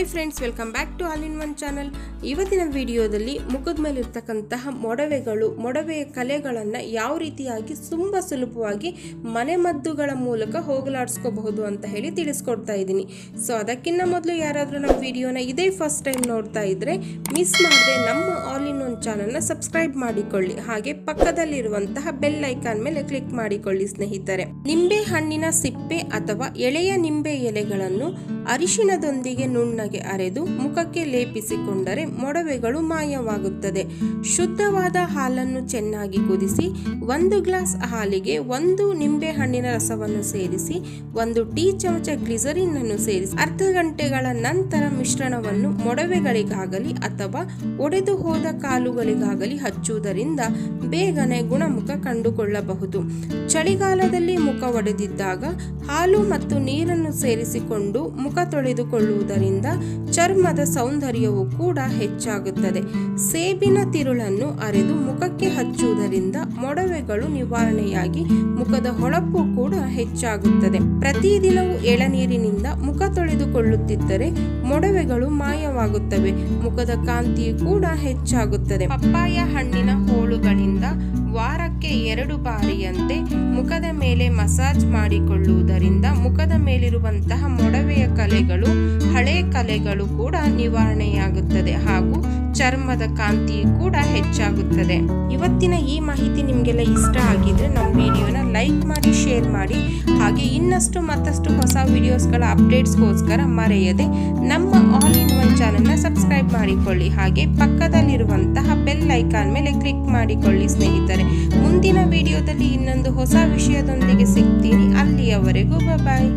Hi friends welcome back to all in one channel ಇವತ್ತಿನ ವಿಡಿಯೋದಲ್ಲಿ ಮುಖದ ಮೇಲೆ ಇರ್ತಕ್ಕಂತಹ ಮೊಡವೆಗಳು, ಮೊಡವೆಯ ಕಲೆಗಳನ್ನು ಯಾವ ರೀತಿಯಾಗಿ ತುಂಬ ಸುಲಭವಾಗಿ ಮನೆಮದ್ದುಗಳ ಮೂಲಕ ಹೋಗಲಾಡಿಸ್ಕೋಬಹುದು ಅಂತ ಹೇಳಿ ತಿಳಿಸ್ಕೊಡ್ತಾ ಇದ್ದೀನಿ. ಸೊ ಅದಕ್ಕಿಂತ ಮೊದಲು ಯಾರಾದರೂ ನಮ್ಮ ವಿಡಿಯೋನ ಇದೇ ಫಸ್ಟ್ ಟೈಮ್ ನೋಡ್ತಾ ಇದ್ರೆ ಮಿಸ್ ಮಾಡದೆ ನಮ್ಮ ಆಲ್ ಇನ್ ಚಾನಲ್ನ ಸಬ್ಸ್ಕ್ರೈಬ್ ಮಾಡಿಕೊಳ್ಳಿ. ಹಾಗೆ ಪಕ್ಕದಲ್ಲಿರುವಂತಹ ಬೆಲ್ ಐಕಾನ್ ಮೇಲೆ ಕ್ಲಿಕ್ ಮಾಡಿಕೊಳ್ಳಿ ಸ್ನೇಹಿತರೆ. ನಿಂಬೆ ಹಣ್ಣಿನ ಸಿಪ್ಪೆ ಅಥವಾ ಎಳೆಯ ನಿಂಬೆ ಎಲೆಗಳನ್ನು ಅರಿಶಿನದೊಂದಿಗೆ ನುಣ್ಣಗೆ ಅರೆದು ಮುಖಕ್ಕೆ ಲೇಪಿಸಿಕೊಂಡರೆ ಮೊಡವೆಗಳು ಮಾಯವಾಗುತ್ತದೆ. ಶುದ್ಧವಾದ ಹಾಲನ್ನು ಚೆನ್ನಾಗಿ ಕುದಿಸಿ ಒಂದು ಗ್ಲಾಸ್ ಹಾಲಿಗೆ ಒಂದು ನಿಂಬೆ ಹಣ್ಣಿನ ರಸವನ್ನು ಸೇರಿಸಿ ಒಂದು ಟೀ ಚಮಚ ಗ್ಲಿಸರಿನ್ ಅನ್ನು ಸೇರಿಸಿ ಅರ್ಧ ಗಂಟೆಗಳ ನಂತರ ಮಿಶ್ರಣವನ್ನು ಮೊಡವೆಗಳಿಗಾಗಲಿ ಅಥವಾ ಒಡೆದು ಹೋದ ಕಾಲುಗಳಿಗಾಗಲಿ ಹಚ್ಚುವುದರಿಂದ ಬೇಗನೆ ಗುಣಮುಖ ಕಂಡುಕೊಳ್ಳಬಹುದು. ಚಳಿಗಾಲದಲ್ಲಿ ಮುಖ ಒಡೆದಿದ್ದಾಗ ಹಾಲು ಮತ್ತು ನೀರನ್ನು ಸೇರಿಸಿಕೊಂಡು ಮುಖ ತೊಳೆದುಕೊಳ್ಳುವುದರಿಂದ ಚರ್ಮದ ಸೌಂದರ್ಯವೂ ಕೂಡ ಹೆಚ್ಚಾಗುತ್ತದೆ. ಸೇಬಿನ ತಿರುಳನ್ನು ಅರೆದು ಮುಖಕ್ಕೆ ಹಚ್ಚುವುದರಿಂದ ಮೊಡವೆಗಳು ನಿವಾರಣೆಯಾಗಿ ಮುಖದ ಹೊಳಪು ಕೂಡ ಹೆಚ್ಚಾಗುತ್ತದೆ. ಪ್ರತಿದಿನವೂ ಎಳನೀರಿನಿಂದ ಮುಖ ತೊಳೆದುಕೊಳ್ಳುತ್ತಿದ್ದರೆ ಮೊಡವೆಗಳು ಮಾಯವಾಗುತ್ತವೆ ಮುಖದ ಕಾಂತಿ ಕೂಡ ಹೆಚ್ಚಾಗುತ್ತದೆ. ಪಪ್ಪಾಯ ಹಣ್ಣಿನ ಹೋಳುಗಳಿಂದ ವಾರಕ್ಕೆ ಎರಡು ಬಾರಿಯಂತೆ ಮುಖದ ಮೇಲೆ ಮಸಾಜ್ ಮಾಡಿಕೊಳ್ಳುವುದರಿಂದ ಮುಖದ ಮೇಲಿರುವಂತಹ ಮೊಡವೆಯ ಕಲೆಗಳು, ಹಳೆ ಕಲೆಗಳು ಕೂಡ ನಿವಾರಣೆಯಾಗುತ್ತದೆ ಹಾಗೂ ಚರ್ಮದ ಕಾಂತಿ ಕೂಡ ಹೆಚ್ಚಾಗುತ್ತದೆ. ಇವತ್ತಿನ ಈ ಮಾಹಿತಿ ನಿಮಗೆಲ್ಲ ಇಷ್ಟ ಆಗಿದ್ರೆ ನಮ್ಮ ವಿಡಿಯೋನ ಲೈಕ್ ಮಾಡಿ, ಶೇರ್ ಮಾಡಿ. ಹಾಗೆ ಇನ್ನಷ್ಟು ಮತ್ತಷ್ಟು ಹೊಸ ವಿಡಿಯೋಸ್ಗಳ ಅಪ್ಡೇಟ್ಸ್ಗೋಸ್ಕರ ಮರೆಯದೆ ನಮ್ಮ ಆಲ್ ಒನ್ ಚಾನಲ್ನ ಸಬ್ಸ್ಕ್ರೈಬ್ ಮಾಡಿಕೊಳ್ಳಿ. ಹಾಗೆ ಪಕ್ಕದಲ್ಲಿರುವಂತಹ ಬೆಲ್ ಐಕಾನ್ ಮೇಲೆ ಕ್ಲಿಕ್ ಮಾಡಿಕೊಳ್ಳಿ ಸ್ನೇಹಿತರೆ. ಮುಂದಿನ ವಿಡಿಯೋದಲ್ಲಿ ಇನ್ನೊಂದು ಹೊಸ ವಿಷಯದೊಂದಿಗೆ ಸಿಗ್ತೀನಿ. ಅಲ್ಲಿಯವರೆಗೂ ಬಾಯ್